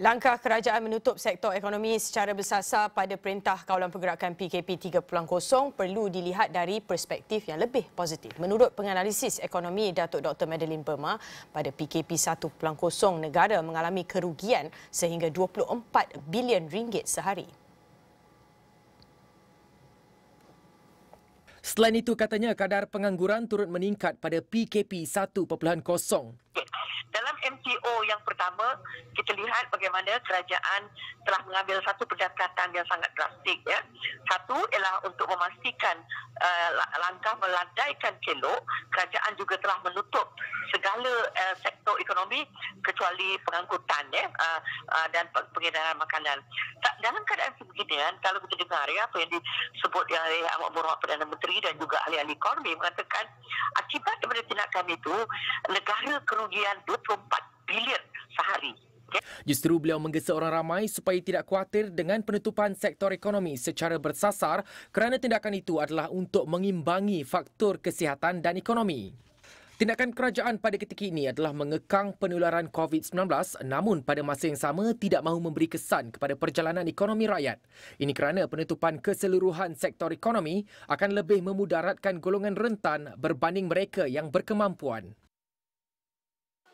Langkah kerajaan menutup sektor ekonomi secara bersasar pada Perintah Kawalan Pergerakan PKP 3.0 perlu dilihat dari perspektif yang lebih positif. Menurut penganalisis ekonomi Datuk Dr. Madeline Burma, pada PKP 1.0 negara mengalami kerugian sehingga 24 bilion ringgit sehari. Selain itu, katanya kadar pengangguran turut meningkat pada PKP 1.0. Yang pertama kita lihat bagaimana kerajaan telah mengambil satu pendekatan yang sangat drastik ya. Satu ialah untuk memastikan uh, langkah melandaikan kelok, kerajaan juga telah menutup segala uh, sektor ekonomi kecuali pengangkutan ya uh, uh, dan pengedaran makanan. Dalam keadaan sebegini kalau kita dengar ya apa yang disebut oleh Amat Berhormat Perdana Menteri dan juga ahli-ahli ekonomi mengatakan akibat daripada tindakan itu negara kerugian 24 bilion sehari. Justru beliau menggesa orang ramai supaya tidak khawatir dengan penutupan sektor ekonomi secara bersasar kerana tindakan itu adalah untuk mengimbangi faktor kesihatan dan ekonomi. Tindakan kerajaan pada ketika ini adalah mengekang penularan COVID-19 namun pada masa yang sama tidak mahu memberi kesan kepada perjalanan ekonomi rakyat. Ini kerana penutupan keseluruhan sektor ekonomi akan lebih memudaratkan golongan rentan berbanding mereka yang berkemampuan.